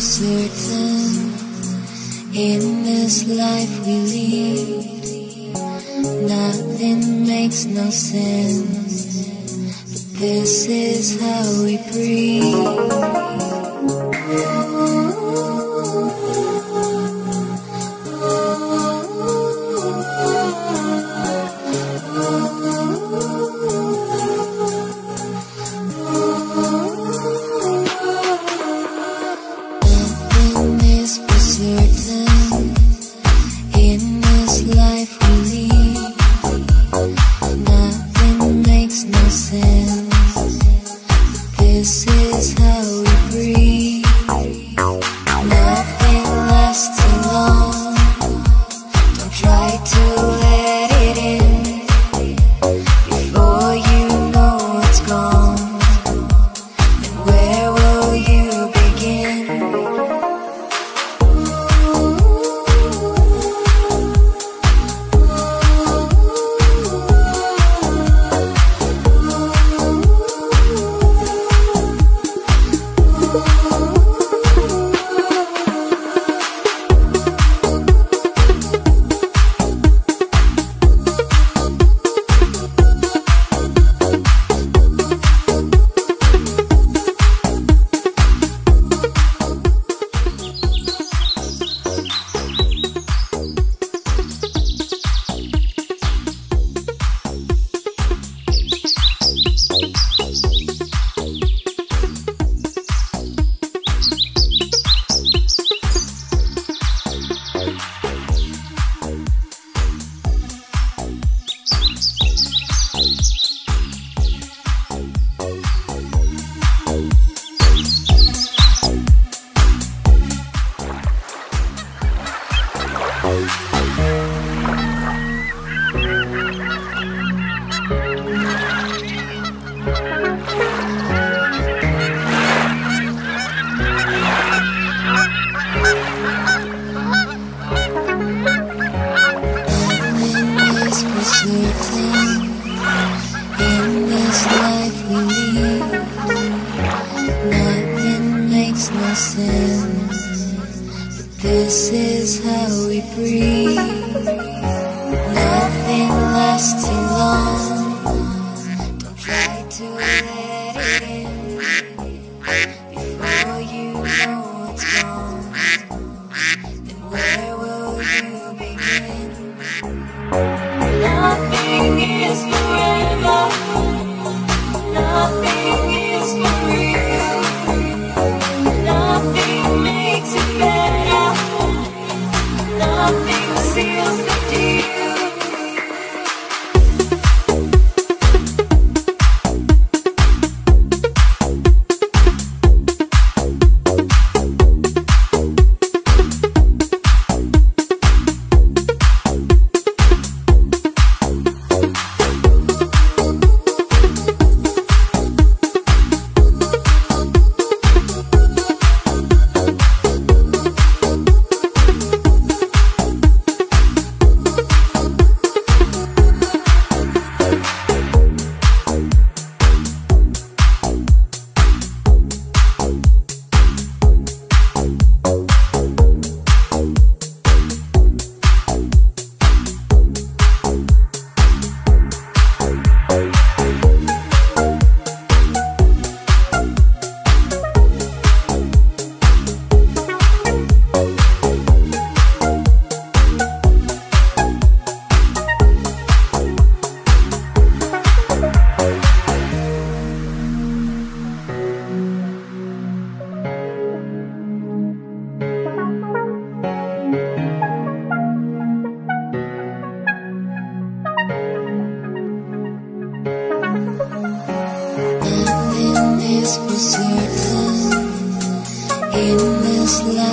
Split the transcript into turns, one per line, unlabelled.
certain in this life we lead. Nothing makes no sense, but this is how we breathe. deseo. is how we breathe. Nothing lasts too long. was your tongue in this life.